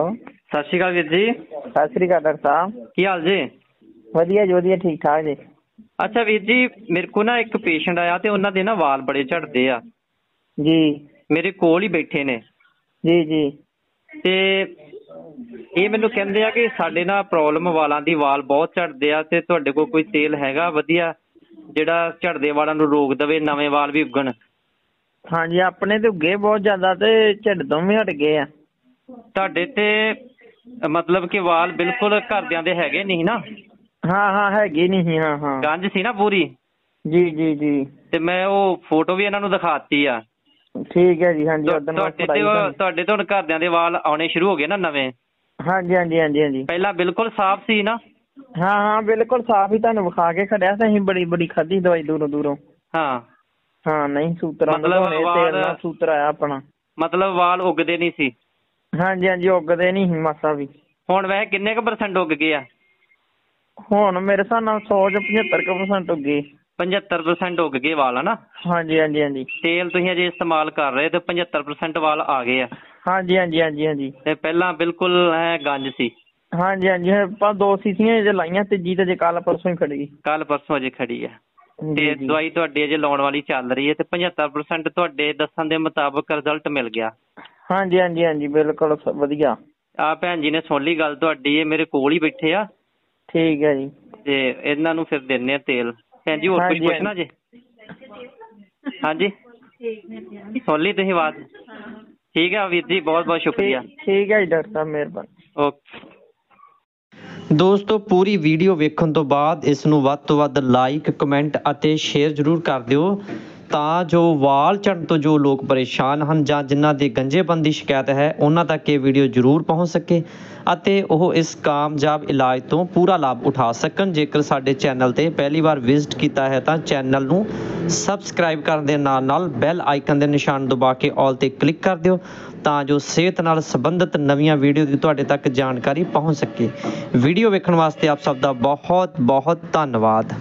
ਸਤਿ ਸ਼੍ਰੀ ਅਕਾਲ ਵੀਰ ਜੀ। ਸਤਿ ਸ੍ਰੀ ਅਕਾਲ ਡਾਕਟਰ ਸਾਹਿਬ। ਕੀ ਹਾਲ ਜੀ? ਵਧੀਆ ਜੀ ਵਧੀਆ ਠੀਕ ਠਾਕ ਜੀ। ਅੱਛਾ ਵੀਰ ਜੀ ਮੇਰੇ ਕੋਲ ਨਾ ਇੱਕ ਪੇਸ਼ੈਂਟ ਆਇਆ ਤੇ ਉਹਨਾਂ ਦੇ ਨਾ ਵਾਲ ਬੜੇ ਝੜਦੇ ਆ। ਜੀ। ਮੇਰੇ ਕੋਲ ਹੀ ਬੈਠੇ ਨੇ। ਜੀ ਜੀ। ਤੇ ਇਹ ਮੈਨੂੰ ਕਹਿੰਦੇ ਆ ਕਿ ਸਾਡੇ ਨਾਲ ਪ੍ਰੋਬਲਮ ਵਾਲਾਂ ਦੀ ਵਾਲ ਬਹੁਤ ਝੜਦੇ ਆ ਤੇ ਤੁਹਾਡੇ ਕੋਲ ਕੋਈ ਤੇਲ ਹੈਗਾ ਵਧੀਆ ਜਿਹੜਾ ਝੜਦੇ ਵਾਲਾਂ ਨੂੰ ਰੋਕ ਦੇਵੇ ਨਵੇਂ ਵਾਲ ਵੀ ਉੱਗਣ? ਹਾਂਜੀ ਆਪਣੇ ਤੇ ਉੱਗੇ ਬਹੁਤ ਜ਼ਿਆਦਾ ਤੇ ਝੜ ਤੋਂ ਵੀ ਹਟ ਗਏ ਆ। ਤੁਹਾਡੇ ਤੇ ਮਤਲਬ ਕਿ ਵਾਲ ਬਿਲਕੁਲ ਘਰਦਿਆਂ ਦੇ ਹੈਗੇ ਨਹੀਂ ਨਾ? ਹਾਂ ਹਾਂ ਹੈਗੀ ਨਹੀਂ ਸੀ, ਹਾਂ ਹਾਂ। ਗੰਜ ਸੀ ਨਾ ਪੂਰੀ? ਜੀ ਜੀ ਜੀ। ਤੇ ਮੈਂ ਉਹ ਫੋਟੋ ਵੀ ਇਹਨਾਂ ਨੂੰ ਦਿਖਾਤੀ ਆ। ਠੀਕ ਹੈ ਜੀ ਹਾਂਜੀ ਉਦੋਂ ਮੈਂ ਤੁਹਾਡੇ ਤੇ ਉਹ- ਤੁਹਾਡੇ ਤੋਂ ਹੁਣ ਘਰਦਿਆਂ ਦੇ ਵਾਲ ਆਉਣੇ ਸ਼ੁਰੂ ਹੋ ਗਏ ਨਾ ਨਵੇਂ? ਹਾਂਜੀ ਹਾਂਜੀ ਹਾਂਜੀ ਹਾਂਜੀ। ਪਹਿਲਾਂ ਬਿਲਕੁਲ ਸਾਫ਼ ਸੀ ਨਾ? ਹਾਂ ਹਾਂ ਬਿਲਕੁਲ ਸਾਫ਼ ਹੀ ਤੁਹਾਨੂੰ ਵਿਖਾ ਕੇ ਖੜਿਆ ਸੀ ਅਸੀਂ ਬੜੀ ਬੜੀ ਖਾਧੀ ਦਵਾਈ ਦੂਰੋਂ ਦੂਰੋਂ। ਹਾਂ। ਹਾਂ ਨਹੀਂ ਸੂਤਰਾਂ ਮਤਲਬ ਮਤਲਬ ਤੇਲ ਵਾਲ- ਨਾਲ ਸੂਤਰ ਆਇਆ ਆਪਣਾ। ਮਤਲਬ ਵਾਲ ਉੱਗਦੇ ਨਹੀਂ ਸੀ? ਹਾਂਜੀ ਹਾਂਜੀ ਉੱਗਦੇ ਨਹੀਂ ਸੀ ਮਾਸਾ ਵੀ। ਹੁਣ ਵੈਸੇ ਕਿੰਨੇ ਕੁ ਪਰਸੈਂਟ ਉੱਗ ਗਏ ਆ? ਹੁਣ ਮੇਰੇ ਹਿਸਾਬ ਨਾਲ 100 ਚ 75% ਉੱਗੇ 75% ਉੱਗ ਗਏ ਵਾਲ ਹਨਾ? ਹਾਂਜੀ ਹਾਂਜੀ ਹਾਂਜੀ। ਤੇਲ ਤੁਸੀਂ ਅਜੇ ਇਸਤੇਮਾਲ ਕਰ ਰਹੇ ਤੇ 75% ਵਾਲ ਆ ਗਏ ਆ। ਹਾਂਜੀ ਹਾਂਜੀ ਹਾਂਜੀ ਹਾਂਜੀ। ਤੇ ਪਹਿਲਾਂ ਬਿਲਕੁਲ ਐ ਗੰਜ ਸੀ। ਹਾਂਜੀ ਹਾਂਜੀ ਆਪਾਂ ਦੋ ਸੀਸੀਆਂ ਜੇ ਲਾਈਆਂ ਤੀਜੀ ਤੇ ਜੇ ਕੱਲ ਪਰਸੋਂ ਹੀ ਖੜੀ ਕੱਲ ਪਰਸੋਂ ਅਜੇ ਖੜੀ ਆ। ਜੀ, ਤੇ ਜੀ। ਦਵਾਈ ਤੁਹਾਡੀ ਅਜੇ ਲਾਉਣ ਵਾਲੀ ਚੱਲ ਰਹੀ ਹੈ ਤੇ 75% ਤੁਹਾਡੇ ਦੱਸਣ ਦੇ ਮੁਤਾਬਕ ਰਿਜ਼ਲਟ ਮਿਲ ਗਿਆ। ਹਾਂਜੀ ਹਾਂਜੀ ਹਾਂਜੀ ਬਿਲਕੁਲ ਸ- ਵਧੀਆ। ਆ ਭੈਣ ਜੀ ਨੇ ਸੁਣ ਲਈ ਗੱਲ ਤੁਹਾਡੀ ਇਹ ਮੇਰੇ ਕੋਲ ਹੀ ਬੈਠੇ ਆ। ਠੀਕ ਹੈ ਜੀ। ਤੇ ਇਹਨਾਂ ਨੂੰ ਫਿਰ ਦਿੰਨੇ ਆ ਤੇਲ। ਭੈਣ ਜੀ ਹੋਰ ਕੁਝ ਹਾਂਜੀ, ਪੁੱਛਣਾ ਜੇ? ਹਾਂਜੀ। ਸੁਣ ਲਈ ਤੁਸੀਂ ਆਵਾਜ਼? ਠੀਕ ਹੈ ਵੀਰ ਜੀ ਬਹੁਤ ਬਹੁਤ ਸ਼ੁਕਰੀਆ। ਠੀਕ ਠੀਕ ਹੈ ਜੀ ਡਾਕਟਰ ਸਾਹਿਬ ਮਿਹਰਬਾਨੀ। ਓਕੇ। ਦੋਸਤੋ ਪੂਰੀ ਵੀਡੀਓ ਵੇਖਣ ਤੋਂ ਬਾਅਦ ਇਸ ਨੂੰ ਵੱਧ ਤੋਂ ਵੱਧ ਲਾਈਕ ਕਮੈਂਟ ਅਤੇ ਸ਼ੇਅਰ ਜ਼ਰੂਰ ਕਰ ਦਿਓ। ਤਾਂ ਜੋ ਵਾਲ ਝੜਨ ਤੋਂ ਜੋ ਲੋਕ ਪਰੇਸ਼ਾਨ ਹਨ ਜਾਂ ਜਿਨ੍ਹਾਂ ਦੇ ਗੰਜੇਪਨ ਦੀ ਸ਼ਿਕਾਇਤ ਹੈ, ਉਹਨਾਂ ਤੱਕ ਇਹ ਵੀਡੀਓ ਜ਼ਰੂਰ ਪਹੁੰਚ ਸਕੇ ਅਤੇ ਉਹ ਇਸ ਕਾਮਯਾਬ ਇਲਾਜ ਤੋਂ ਪੂਰਾ ਲਾਭ ਉਠਾ ਸਕਣ। ਜੇਕਰ ਸਾਡੇ ਚੈਨਲ ਤੇ ਪਹਿਲੀ ਵਾਰ ਵਿਜ਼ਿਟ ਕੀਤਾ ਹੈ ਤਾਂ ਚੈਨਲ ਨੂੰ ਸਬਸਕ੍ਰਾਈਬ ਕਰਨ ਦੇ ਨਾਲ ਨਾਲ ਬੈਲ ਆਈਕਨ ਦੇ ਨਿਸ਼ਾਨ ਦਬਾ ਕੇ ਆਲ ਤੇ ਕਲਿੱਕ ਕਰ ਦਿਓ ਤਾਂ ਜੋ ਸਿਹਤ ਨਾਲ ਸੰਬੰਧਿਤ ਨਵੀਆਂ ਵੀਡੀਓ ਦੀ ਤੁਹਾਡੇ ਤੱਕ ਜਾਣਕਾਰੀ ਪਹੁੰਚ ਸਕੇ। ਵੀਡੀਓ ਵੇਖਣ ਵਾਸਤੇ ਆਪ ਸਭ ਦਾ ਬਹੁਤ ਬਹੁਤ ਧੰਨਵਾਦ।